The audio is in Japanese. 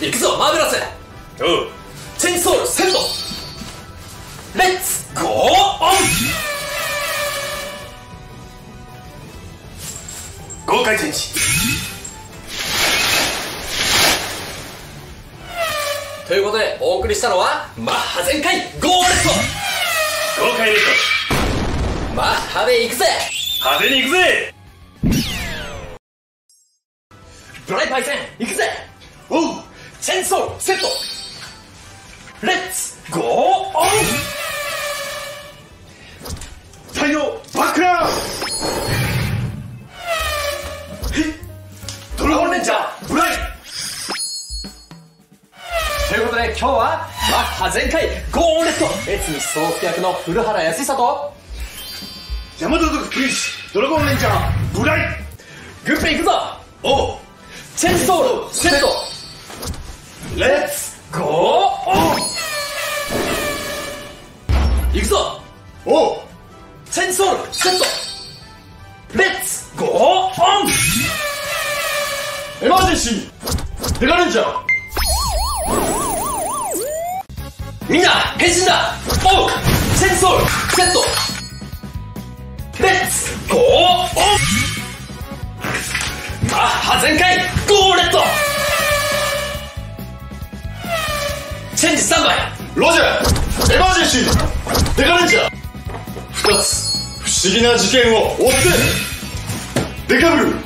行くぞマーベラス。おう。チェンソールセット。レッツゴーオン。豪快チェンジ。ということでお送りしたのはマッハ全開ゴーレッ豪快ネット。マッハで行くぜ。ト派手に行くぜ。ドライパイセン行くぜ。おうチェンソールセット。レッツゴーオン太陽バックラウンドラゴンレンジャーブライということで今日はマッハ全開ゴーレット!越見総介役の古原康久と山田徳剣士ドラゴンレンジャーブライグッペ行くぞ!おう。チェンソールセットレッツゴー行くぞ!お!うチェンソール!セット!レッツゴーオンエマージェンシー!デカレンジャー!みんな変身だ!おうチェンソール!セット!レッツゴーオンマッハ全開ゴーチェンジスタンバイロジャー。エマージェンシー。デカレンジャー。2つ不思議な事件を追って。デカブル。